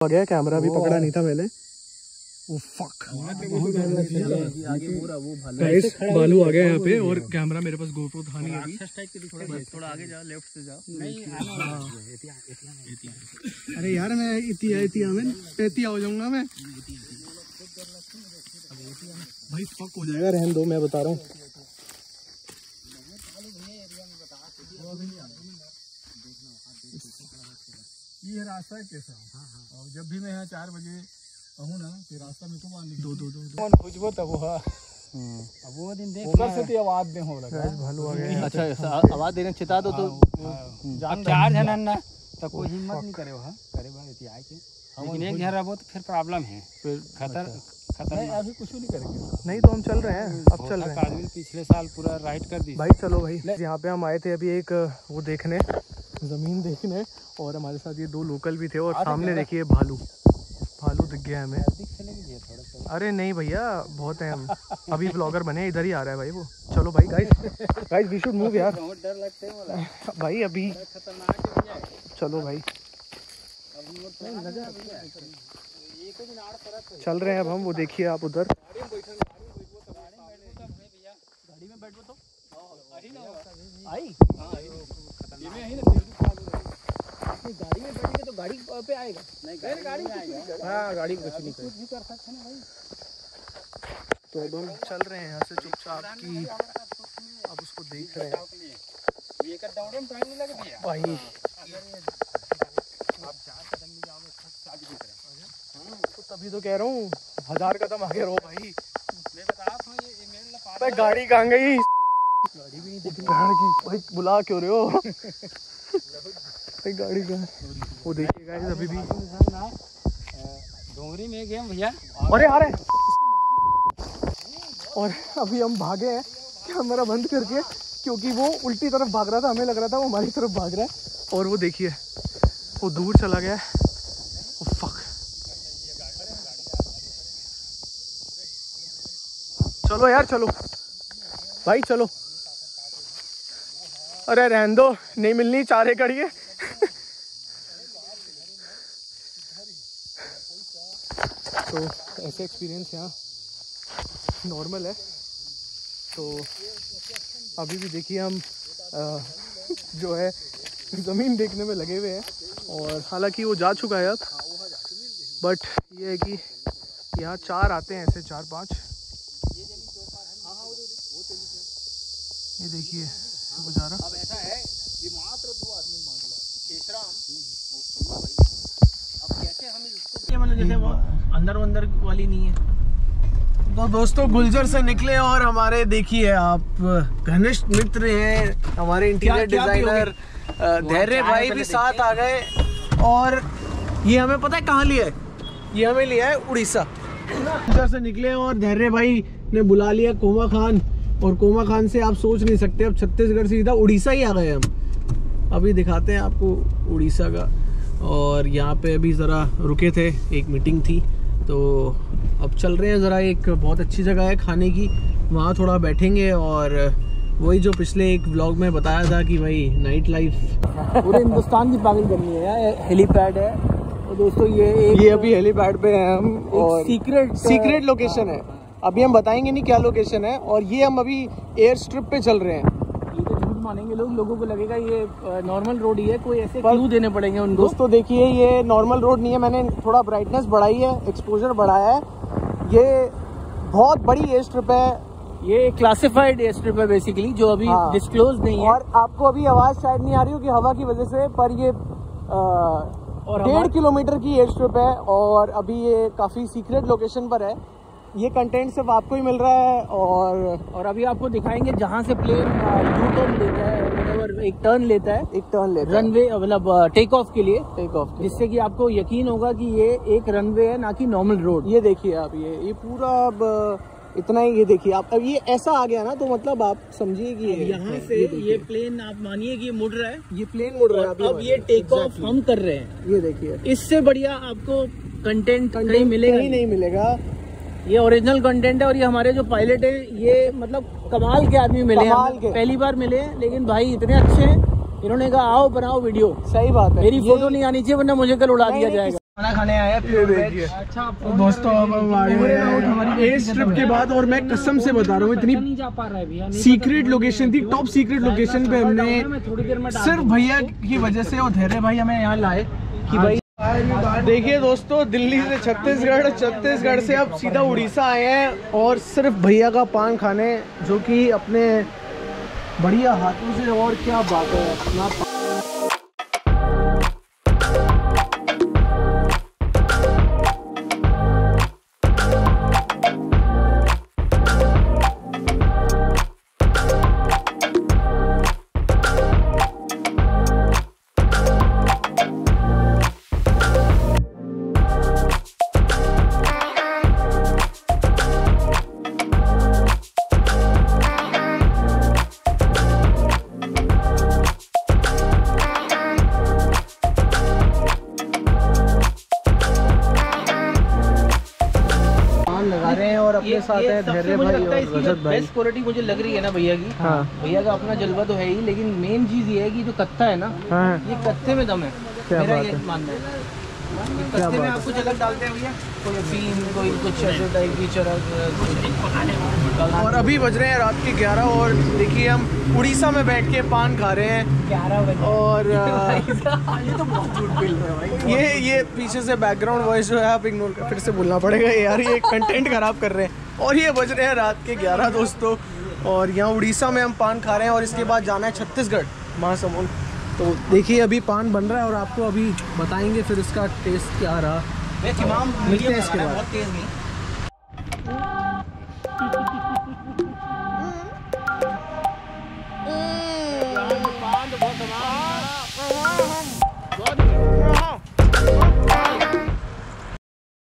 आ गया कैमरा भी पकड़ा नहीं था मैंने। ओ फक गाइस बालू आ गया यहाँ पे और कैमरा मेरे पास गोप्रो था नहीं अभी। थोड़ा आगे जाओ लेफ़्ट से जाओ अरे यार मैं इतिया इतिया में इतिया हो जाऊँगा मैं। भाई फक हो जाएगा रहन दो मैं बता रहा हूँ। ये रास्ता है कैसा? और जब भी मैं यहाँ चार बजे कहूँ ना कि रास्ता मेरे को मान दो दो दो तब वह? अब वो दिन देख ऊपर से तो आवाज़ दे हो लगा भालू आ गया अच्छा आवाज़ देने चिता दो तो जान चार जनन ना तो कोई हिम्मत नहीं करे वहाँ। करे भाई इतिहास के लेकिन एक जन रहो तो फिर प्रॉब्लम है। फिर खतर खतर नहीं अभी कुछ नहीं करेंगे। नहीं तो हम चल रहे हैं। अब चल रहे हैं। पिछले साल पूरा राइड कर दी भाई चलो भाई यहाँ पे हम आए थे अभी एक वो देखने। ज़मीन देखने और हमारे साथ ये दो लोकल भी थे और सामने देखिए भालू। भालू दिख गया हमें। अरे नहीं भैया बहुत है हम। अभी ब्लॉगर बने इधर ही आ रहा है भाई वो। चलो भाई guys guys we should move यार। बहुत डर लगते हैं भाई अभी चलो भाई। तो तरफ़ चल रहे हैं अब हम वो देखिए आप उधर। गाड़ी में बैठो तो। आई ही गाड़ी में बैठेंगे तो गाड़ी पे आएगा नहीं गाड़ी हाँ गाड़ी कुछ नहीं कुछ भी कर सकते ना भाई तो अब हम चल रहे हैं यहाँ से चुपचाप की अब उसको देख रहे हैं भाई तो तभी तो कह रहा हूँ हज़ार कदम आगे रहो हूँ भाई गाड़ी कहाँ गई गाड़ी भी नहीं दिख रही। भाई बुला क्यों रहे हो? भाई गाड़ी कहाँ वो देखिए गाइस अभी भी। डोंगरी में गेम भैया। अरे आ रहे और अभी हम भागे हैं कैमरा बंद करके क्योंकि वो उल्टी तरफ़ भाग रहा था हमें लग रहा था वो हमारी तरफ़ भाग रहा है। और वो देखिए वो दूर चला गया है। ओ फक चलो यार चलो। भाई चलो। अरे रहन दो नहीं मिलनी चार एकड़ तो ऐसे एक्सपीरियंस यहाँ नॉर्मल है। तो अभी भी देखिए हम अ, जो है ज़मीन देखने में लगे हुए हैं और हालाँकि वो जा चुका है अब। बट ये है कि यहाँ चार आते हैं ऐसे चार पाँच। ये देखिए गुजारा। अब ऐसा है ये मात्र दो आदमी मांगला केशराम अब कैसे हम इसको मतलब जैसे वो अंदर अंदर वाली नहीं है। तो दोस्तों गुलजर से निकले और हमारे देखिए आप घनिष्ठ मित्र हैं हमारे इंटीरियर डिज़ाइनर धैर्य भाई भी साथ आ गए। और ये हमें पता है कहाँ लिया है? ये हमें लिया है उड़ीसा। गुलजर से निकले और धैर्य भाई ने बुला लिया कोमा खान। और कोमा खान से आप सोच नहीं सकते अब छत्तीसगढ़ से सीधा उड़ीसा ही आ गए हम। अभी दिखाते हैं आपको उड़ीसा का। और यहाँ पे अभी ज़रा रुके थे एक मीटिंग थी। तो अब चल रहे हैं ज़रा एक बहुत अच्छी जगह है खाने की। वहाँ थोड़ा बैठेंगे और वही जो पिछले एक व्लॉग में बताया था कि भाई नाइट लाइफ पूरे हिंदुस्तान की पागल करनी है यार। हेलीपैड है। तो दोस्तों ये एक ये अभी हेलीपैड पे हैं हम और सीक्रेट सीक्रेट लोकेशन है। अभी हम बताएँगे नहीं क्या लोकेशन है और ये हम अभी एयर स्ट्रिप पे चल रहे हैं। ये तो झूठ मानेंगे लोग लोगों को लगेगा ये नॉर्मल रोड ही है कोई ऐसे क्लू देने पड़ेंगे उनको। दोस्तों देखिए ये नॉर्मल रोड नहीं है मैंने थोड़ा ब्राइटनेस बढ़ाई है एक्सपोजर बढ़ाया है। ये बहुत बड़ी एयर स्ट्रिप है। ये क्लासिफाइड स्ट्रिप है बेसिकली जो अभी हाँ। डिस्क्लोज नहीं है। और आपको अभी आवाज़ शायद नहीं आ रही होगी हवा की वजह से पर ये और डेढ़ किलोमीटर की एयर स्ट्रिप है और अभी ये काफ़ी सीक्रेट लोकेशन पर है। ये कंटेंट सिर्फ़ आपको ही मिल रहा है और और अभी आपको दिखाएँगे जहाँ से प्लेन यू टर्न लेता है एक टर्न लेता है। एक टर्न लेते रनवे मतलब टेक ऑफ़ के लिए। टेक ऑफ़ जिससे कि आपको यकीन होगा कि ये एक रनवे है ना कि नॉर्मल रोड ये देखिए आप ये ये पूरा अब इतना ही ये देखिए आप अब ये ऐसा आ गया ना तो मतलब आप समझिए कि यहाँ से ये प्लेन आप मानिए कि ये मुड़ रहा है। ये प्लेन मुड़ रहा है अब ये टेक ऑफ़ हम कर रहे हैं। ये देखिए। इससे बढ़िया आपको कंटेंट कहीं मिलेगा कहीं नहीं। मिलेगा। ये ओरिजिनल कंटेंट है और ये हमारे जो पायलट है ये मतलब कमाल के आदमी मिले हैं। कमाल के। पहली बार मिले हैं लेकिन भाई इतने अच्छे हैं इन्होंने कहा आओ बनाओ वीडियो सही बात है। मेरी फ़ोटो नहीं आनी चाहिए वरना मुझे कल उड़ा दिया जाएगा। खाना खाने आया हैं देखिए। तो दोस्तों अब हम आ गए हैं इस ट्रिप के बाद और मैं कसम से बता रहा हूँ इतनी नहीं जा पा रहा है भैया सीक्रेट लोकेशन थी टॉप सीक्रेट लोकेशन पे हमने थोड़ी देर में सिर्फ़ भैया की वजह से और धैर्य भाई हमें यहाँ लाए कि भाई देखिए दोस्तों, दिल्ली से छत्तीसगढ़ छत्तीसगढ़ से अब सीधा उड़ीसा आए हैं और सिर्फ़ भैया का पान खाने, जो कि अपने बढ़िया हाथों से, और क्या बात है, अपना रहे साथ ये हैं धैर्य भाई और रजत भाई। बेस्ट क्वालिटी मुझे लग रही है ना भैया की। हाँ। भैया का अपना जलवा तो है ही लेकिन मेन चीज़ ये है कि जो कत्ता है ना हाँ। ये कत्ते में दम है। क्या मेरा बात ये। मानना है। में बात आप कुछ अलग डालते हैं भैया? कोई अफीम कोई कुछ ऐसे टाइप की चरक और अभी बज रहे हैं रात के 11 और देखिए हम उड़ीसा में बैठ के पान खा रहे हैं। ग्यारह और ये तो बहुत हैं ये ये पीछे से बैकग्राउंड वॉइस जो है आप इग्नोर कर फिर से बोलना पड़ेगा यार ये कंटेंट खराब कर रहे हैं। और ये बज रहे हैं रात के 11 दोस्तों। और यहाँ उड़ीसा में हम पान खा रहे हैं और इसके बाद जाना है छत्तीसगढ़ महासमुंद। तो देखिए अभी पान बन रहा है और आपको अभी बताएँगे फिर इसका टेस्ट क्या रहा मिलते हैं इसके बाद।